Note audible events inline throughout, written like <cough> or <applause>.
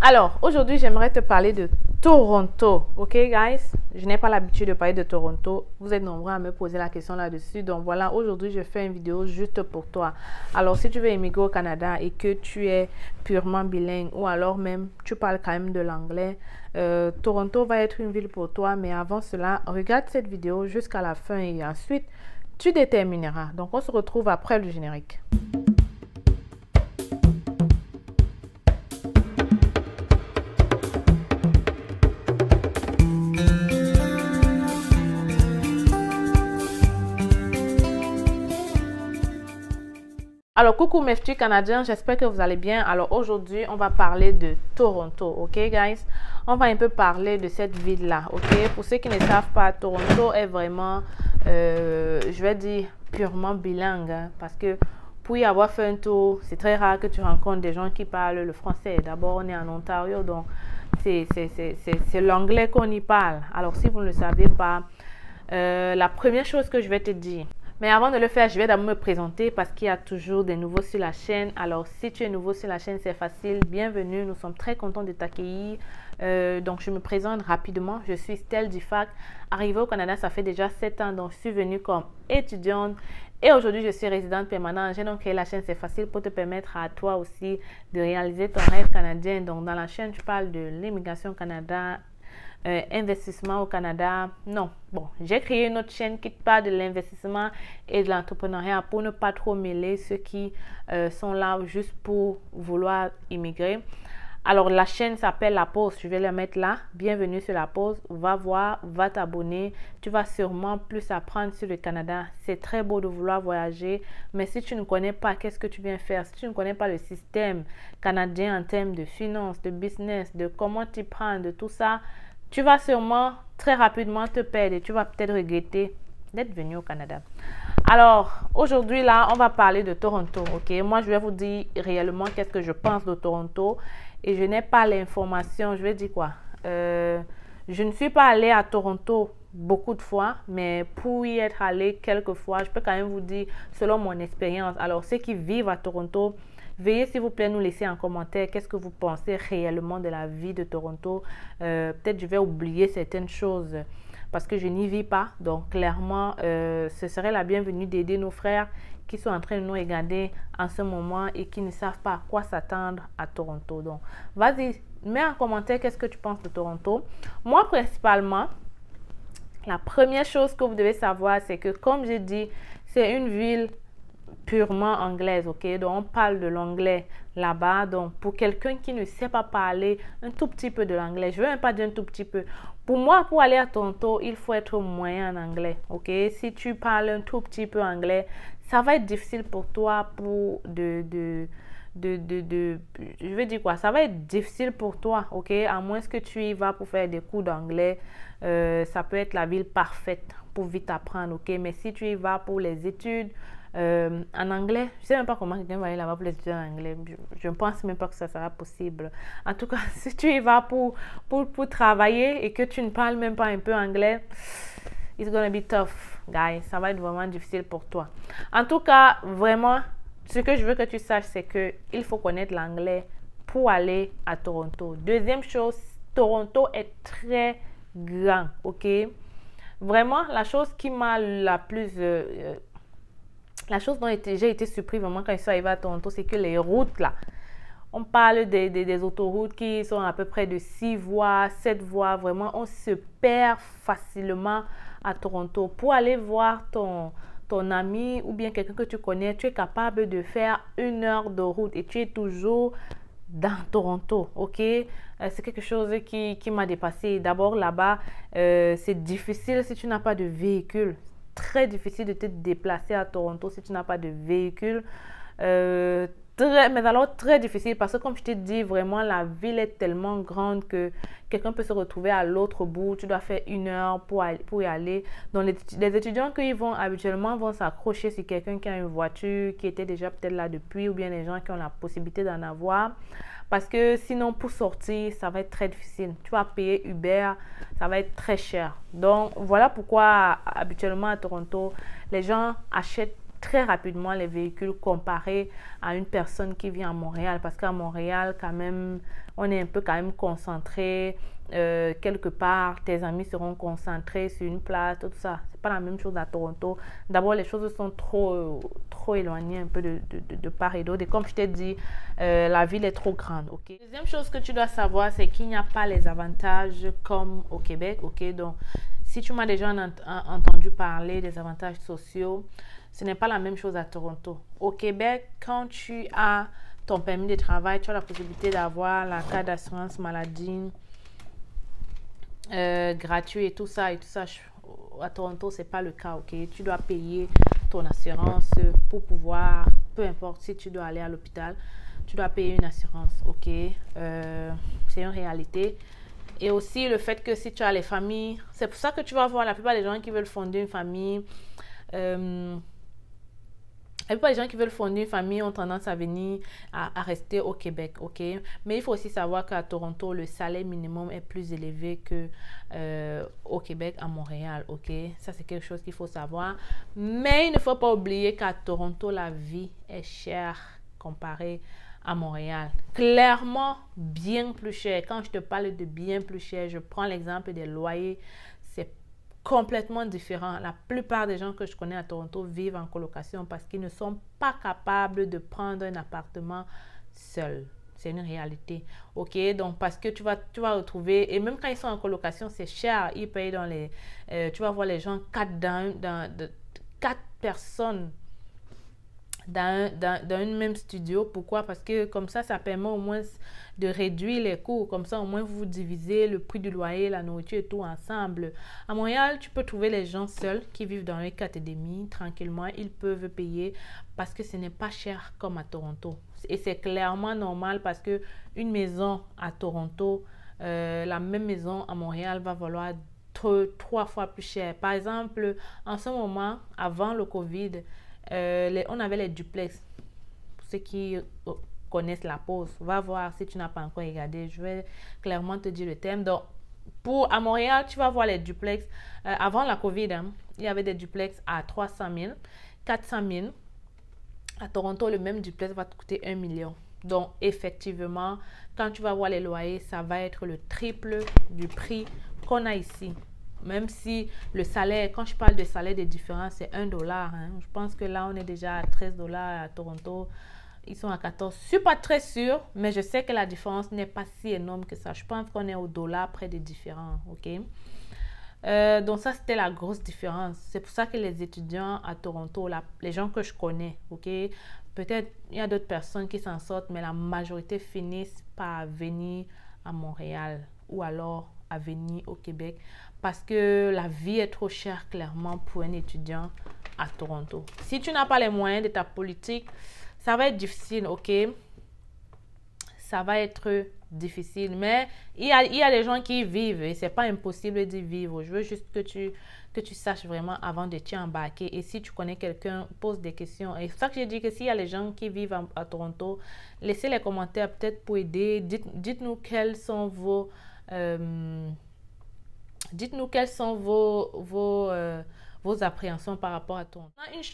Alors, aujourd'hui, j'aimerais te parler de Toronto. Ok, guys? Je n'ai pas l'habitude de parler de Toronto. Vous êtes nombreux à me poser la question là-dessus. Donc voilà, aujourd'hui, je fais une vidéo juste pour toi. Alors, si tu veux émigrer au Canada et que tu es purement bilingue ou alors même tu parles quand même de l'anglais, euh, Toronto va être une ville pour toi. Mais avant cela, regarde cette vidéo jusqu'à la fin et ensuite, tu détermineras. Donc, on se retrouve après le générique. Alors, coucou mes petits Canadiens, j'espère que vous allez bien. Alors, aujourd'hui, on va parler de Toronto, ok, guys? On va un peu parler de cette ville-là, ok? Pour ceux qui ne savent pas, Toronto est vraiment, euh, je vais dire, purement bilingue, hein, parce que pour y avoir fait un tour, c'est très rare que tu rencontres des gens qui parlent le français. D'abord, on est en Ontario, donc c'est l'anglais qu'on y parle. Alors, si vous ne le savez pas, euh, la première chose que je vais te dire, mais avant de le faire, je vais d'abord me présenter parce qu'il y a toujours des nouveaux sur la chaîne. Alors, si tu es nouveau sur la chaîne, c'est facile. Bienvenue. Nous sommes très contents de t'accueillir. Euh, donc, je me présente rapidement. Je suis Stella Dufac. Arrivée au Canada, ça fait déjà 7 ans. Donc, je suis venue comme étudiante. Et aujourd'hui, je suis résidente permanente. J'ai donc créé la chaîne C'est facile pour te permettre à toi aussi de réaliser ton rêve canadien. Donc, dans la chaîne, je parle de l'immigration au Canada, euh, investissement au Canada. Non, bon, j'ai créé une autre chaîne qui parle de l'investissement et de l'entrepreneuriat pour ne pas trop mêler ceux qui euh, sont là juste pour vouloir immigrer. Alors, la chaîne s'appelle La Pause. Je vais la mettre là. Bienvenue sur La Pause. Va voir, va t'abonner. Tu vas sûrement plus apprendre sur le Canada. C'est très beau de vouloir voyager. Mais si tu ne connais pas, qu'est-ce que tu viens faire? Si tu ne connais pas le système canadien en termes de finances, de business, de comment tu prends, de tout ça, tu vas sûrement très rapidement te perdre et tu vas peut-être regretter d'être venu au Canada. Alors, aujourd'hui, là, on va parler de Toronto, ok? Moi, je vais vous dire réellement qu'est-ce que je pense de Toronto et je n'ai pas l'information. Je vais dire quoi? Euh, je ne suis pas allée à Toronto beaucoup de fois, mais pour y être allée quelques fois, je peux quand même vous dire selon mon expérience. Alors, ceux qui vivent à Toronto, Veuillez s'il vous plaît nous laisser en commentaire qu'est-ce que vous pensez réellement de la vie de Toronto. Euh, peut-être je vais oublier certaines choses parce que je n'y vis pas. Donc clairement, euh, ce serait la bienvenue d'aider nos frères qui sont en train de nous regarder en ce moment et qui ne savent pas à quoi s'attendre à Toronto. Donc vas-y, mets en commentaire qu'est-ce que tu penses de Toronto. Moi principalement, la première chose que vous devez savoir, c'est que comme j'ai dit, c'est une ville purement anglaise, ok? Donc, on parle de l'anglais là-bas. Donc, pour quelqu'un qui ne sait pas parler un tout petit peu de l'anglais, je veux même pas dire un tout petit peu. Pour moi, pour aller à Toronto, il faut être moyen en anglais, ok? Si tu parles un tout petit peu anglais, ça va être difficile pour toi pour de, de de, de, de, je veux dire quoi, ça va être difficile pour toi, ok, à moins que tu y vas pour faire des cours d'anglais, euh, ça peut être la ville parfaite pour vite apprendre, ok, mais si tu y vas pour les études, euh, en anglais, je ne sais même pas comment quelqu'un va aller là-bas pour étudier en anglais. Je ne pense même pas que ça sera possible. En tout cas, <laughs> si tu y vas pour, pour, pour travailler et que tu ne parles même pas un peu anglais, it's gonna be tough, guys. Ça va être vraiment difficile pour toi. En tout cas, vraiment, ce que je veux que tu saches, c'est que il faut connaître l'anglais pour aller à Toronto. Deuxième chose, Toronto est très grand, ok? Vraiment, la chose qui m'a la plus euh, la chose dont j'ai été surpris vraiment quand je suis arrivée à Toronto, c'est que les routes là, on parle des, des, autoroutes qui sont à peu près de 6 voies, 7 voies. Vraiment, on se perd facilement à Toronto. Pour aller voir ton, ton ami ou bien quelqu'un que tu connais, tu es capable de faire une heure de route et tu es toujours dans Toronto, ok? Euh, c'est quelque chose qui, qui m'a dépassé. D'abord, là-bas, euh, c'est difficile si tu n'as pas de véhicule très difficile de te déplacer à Toronto si tu n'as pas de véhicule. Euh, très, mais alors très difficile parce que comme je t'ai dit, vraiment la ville est tellement grande que quelqu'un peut se retrouver à l'autre bout. Tu dois faire une heure pour, pour y aller. Donc les, étudiants qui vont habituellement vont s'accrocher sur quelqu'un qui a une voiture, qui était déjà peut-être là depuis, ou bien les gens qui ont la possibilité d'en avoir. Parce que sinon, pour sortir, ça va être très difficile. Tu vas payer Uber, ça va être très cher. Donc, voilà pourquoi habituellement à Toronto, les gens achètent très rapidement les véhicules comparés à une personne qui vit à Montréal. Parce qu'à Montréal, quand même, on est un peu quand même concentré. Euh, quelque part, tes amis seront concentrés sur une place, tout ça. C'est pas la même chose à Toronto. D'abord, les choses sont trop, trop éloignées un peu de, de, de part et d'autre. Et comme je t'ai dit, euh, la ville est trop grande. Ok? Deuxième chose que tu dois savoir, c'est qu'il n'y a pas les avantages comme au Québec. Ok? Donc, si tu m'as déjà entendu parler des avantages sociaux, ce n'est pas la même chose à Toronto. Au Québec, quand tu as ton permis de travail, tu as la possibilité d'avoir la carte d'assurance maladie euh, gratuit et tout ça et tout ça. À Toronto, c'est pas le cas, ok? Tu dois payer ton assurance pour pouvoir, peu importe si tu dois aller à l'hôpital, tu dois payer une assurance, ok? Euh, c'est une réalité. Et aussi le fait que si tu as les familles, c'est pour ça que tu vas voir la plupart des gens qui veulent fonder une famille. Euh, la plupart des gens qui veulent fonder une famille ont tendance à venir, à, rester au Québec, ok? Mais il faut aussi savoir qu'à Toronto, le salaire minimum est plus élevé que euh, au Québec, à Montréal, ok? Ça, c'est quelque chose qu'il faut savoir. Mais il ne faut pas oublier qu'à Toronto, la vie est chère comparée à Montréal. Clairement, bien plus cher. Quand je te parle de bien plus cher, je prends l'exemple des loyers. Complètement différent. La plupart des gens que je connais à Toronto vivent en colocation parce qu'ils ne sont pas capables de prendre un appartement seul. C'est une réalité. OK? Donc, parce que tu vas, tu vas retrouver, et même quand ils sont en colocation, c'est cher. Ils payent dans les. Euh, tu vas voir les gens quatre, dans, quatre personnes dans, dans, dans un même studio. Pourquoi? Parce que comme ça, ça permet au moins de réduire les coûts. Comme ça, au moins, vous divisez le prix du loyer, la nourriture et tout ensemble. À Montréal, tu peux trouver les gens seuls qui vivent dans les demi tranquillement. Ils peuvent payer parce que ce n'est pas cher comme à Toronto. Et c'est clairement normal parce que une maison à Toronto, euh, la même maison à Montréal va valoir trois fois plus cher. Par exemple, en ce moment, avant le Covid, euh, on avait les duplex. Pour ceux qui euh, connaissent la pause, va voir si tu n'as pas encore regardé. Je vais clairement te dire le thème. Donc, pour à Montréal, tu vas voir les duplex. Euh, avant la COVID, hein, il y avait des duplex à 300 000, 400 000. À Toronto, le même duplex va te coûter 1 million. Donc, effectivement, quand tu vas voir les loyers, ça va être le triple du prix qu'on a ici. Même si le salaire, quand je parle de salaire de différence, c'est 1 dollar. Hein. Je pense que là, on est déjà à 13 dollars à Toronto. Ils sont à 14. Je ne suis pas très sûre, mais je sais que la différence n'est pas si énorme que ça. Je pense qu'on est au dollar près des différents. OK? Euh, donc ça, c'était la grosse différence. C'est pour ça que les étudiants à Toronto, les gens que je connais, ok, peut-être il y a d'autres personnes qui s'en sortent, mais la majorité finissent par venir à Montréal ou alors à venir au Québec parce que la vie est trop chère clairement pour un étudiant à Toronto. Si tu n'as pas les moyens de ta politique, ça va être difficile, ok? Ça va être difficile, mais il y a, il y a des gens qui vivent et c'est pas impossible d'y vivre. Je veux juste que tu, que tu saches vraiment avant de t'y embarquer. Et si tu connais quelqu'un, pose des questions. Et c'est ça que j'ai dit que s'il y a les gens qui vivent à, Toronto, laissez les commentaires peut-être pour aider. Dites, dites-nous quels sont vos... Euh, Dites-nous quelles sont vos, vos, euh, vos appréhensions par rapport à ton.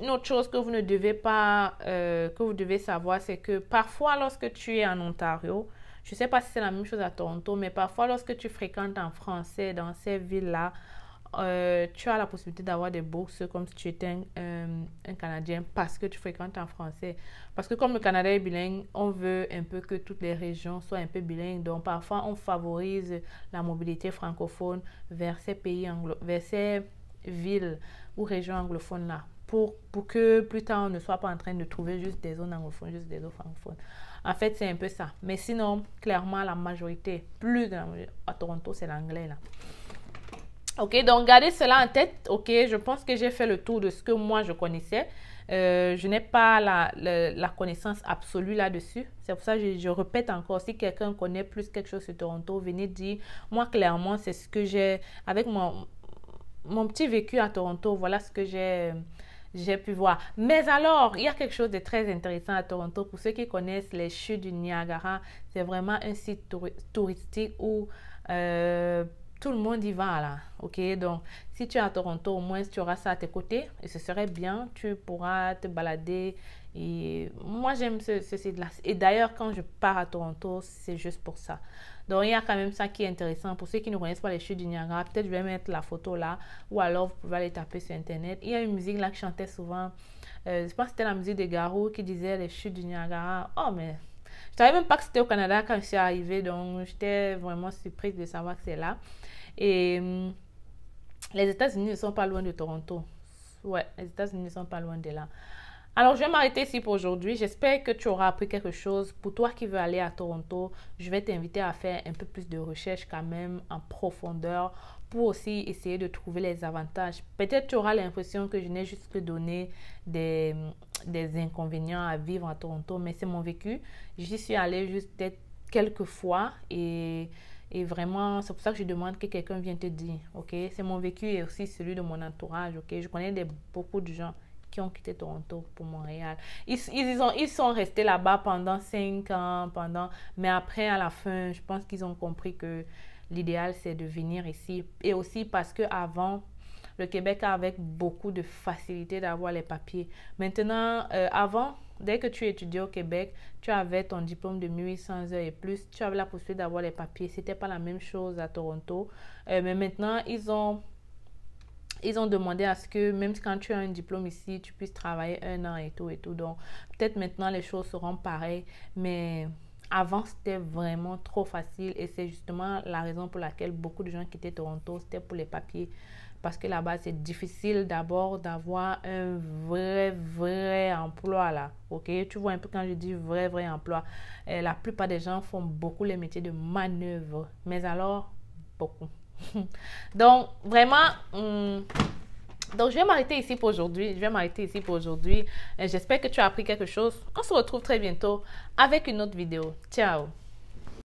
Une, autre chose que vous ne devez pas, euh, que vous devez savoir, c'est que parfois lorsque tu es en Ontario, je ne sais pas si c'est la même chose à Toronto, mais parfois lorsque tu fréquentes en français dans ces villes-là, euh, tu as la possibilité d'avoir des bourses comme si tu étais un, euh, un, Canadien parce que tu fréquentes en français. Parce que comme le Canada est bilingue, on veut un peu que toutes les régions soient un peu bilingues. Donc parfois, on favorise la mobilité francophone vers ces pays anglo vers ces villes ou régions anglophones-là. Pour, pour que plus tard, on ne soit pas en train de trouver juste des zones anglophones, juste des zones francophones. En fait, c'est un peu ça. Mais sinon, clairement, la majorité, plus de la majorité, à Toronto, c'est l'anglais là. Ok, donc gardez cela en tête. Ok, je pense que j'ai fait le tour de ce que moi je connaissais. Euh, je n'ai pas la, connaissance absolue là-dessus. C'est pour ça que je, répète encore, si quelqu'un connaît plus quelque chose sur Toronto, venez dire, moi clairement, c'est ce que j'ai, avec mon, petit vécu à Toronto, voilà ce que j'ai j'ai pu voir. Mais alors, il y a quelque chose de très intéressant à Toronto. Pour ceux qui connaissent les chutes du Niagara, c'est vraiment un site touristique où... Euh, tout le monde y va là. Ok, donc si tu es à Toronto, au moins tu auras ça à tes côtés et ce serait bien. Tu pourras te balader. Et moi, j'aime ce, site-là. Et d'ailleurs, quand je pars à Toronto, c'est juste pour ça. Donc, il y a quand même ça qui est intéressant. Pour ceux qui ne connaissent pas les chutes du Niagara, peut-être je vais mettre la photo là. Ou alors, vous pouvez aller taper sur Internet. Il y a une musique là que je chantais souvent. Euh, je pense que c'était la musique de Garou qui disait les chutes du Niagara. Oh, mais je savais même pas que c'était au Canada quand je suis arrivée. Donc, j'étais vraiment surprise de savoir que c'est là. Et hum, les États-Unis ne sont pas loin de Toronto. Ouais, les États-Unis ne sont pas loin de là. Alors, je vais m'arrêter ici pour aujourd'hui. J'espère que tu auras appris quelque chose. Pour toi qui veux aller à Toronto, je vais t'inviter à faire un peu plus de recherche quand même en profondeur pour aussi essayer de trouver les avantages. Peut-être tu auras l'impression que je n'ai juste que donné des, des inconvénients à vivre à Toronto, mais c'est mon vécu. J'y suis allée juste peut-être quelques fois et et vraiment, c'est pour ça que je demande que quelqu'un vienne te dire, ok? C'est mon vécu et aussi celui de mon entourage, ok? Je connais des, beaucoup de gens qui ont quitté Toronto pour Montréal. Ils, ils, ont, ils sont restés là-bas pendant cinq ans, pendant, mais après, à la fin, je pense qu'ils ont compris que l'idéal, c'est de venir ici. Et aussi parce qu'avant, le Québec avait beaucoup de facilité d'avoir les papiers. Maintenant, euh, avant, dès que tu étudiais au Québec, tu avais ton diplôme de 1800 heures et plus, tu avais la possibilité d'avoir les papiers. C'était pas la même chose à Toronto. Euh, mais maintenant, ils ont, ils ont demandé à ce que même quand tu as un diplôme ici, tu puisses travailler un an et tout et tout. Donc, peut-être maintenant les choses seront pareilles, mais avant, c'était vraiment trop facile et c'est justement la raison pour laquelle beaucoup de gens quittaient Toronto, c'était pour les papiers parce que là-bas, c'est difficile d'abord d'avoir un vrai, vrai emploi là. Ok, tu vois un peu quand je dis vrai, vrai emploi. Euh, la plupart des gens font beaucoup les métiers de manœuvre, mais alors, beaucoup. <laughs> Donc, vraiment, hum, donc je vais m'arrêter ici pour aujourd'hui. Je vais m'arrêter ici pour aujourd'hui. Euh, j'espère que tu as appris quelque chose. On se retrouve très bientôt avec une autre vidéo. Ciao